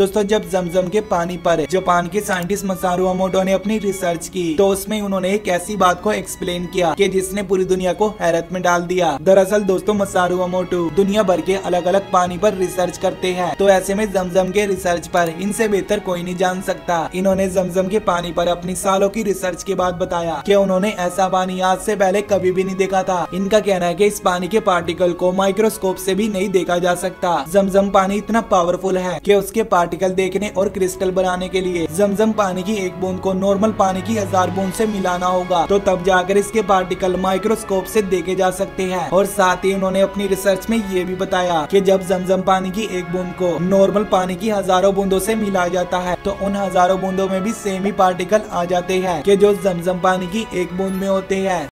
दोस्तों, जब जमजम के पानी पर जापान के साइंटिस्ट मसारू अमोटो ने अपनी रिसर्च की तो उसमें उन्होंने एक ऐसी बात को एक्सप्लेन किया कि जिसने पूरी दुनिया को हैरत में डाल दिया। दरअसल दोस्तों, मसारू अमोटो दुनिया भर के अलग अलग पानी पर रिसर्च करते हैं तो ऐसे में जमजम के रिसर्च पर इनसे बेहतर कोई नहीं जान सकता। इन्होंने जमजम के पानी पर अपनी सालों की रिसर्च के बाद बताया कि उन्होंने ऐसा पानी आज से पहले कभी भी नहीं देखा था। इनका कहना है कि इस पानी के पार्टिकल को माइक्रोस्कोप से भी नहीं देखा जा सकता। जमजम पानी इतना पावरफुल है कि उसके पार्टिकल देखने और क्रिस्टल बनाने के लिए जमजम पानी की एक बूंद को नॉर्मल पानी की हज़ार बूंद से मिलाना होगा। तो तब जाकर इसके पार्टिकल माइक्रोस्कोप से देखे जा सकते हैं। और साथ ही उन्होंने अपनी रिसर्च में ये भी बताया कि जब जमजम पानी की एक बूंद को नॉर्मल पानी की हज़ारों बूंदों से मिलाया जाता है तो उन हज़ारों बूंदों में भी सेम पार्टिकल आ जाते हैं कि जो जमजम पानी की एक बूंद में होते हैं।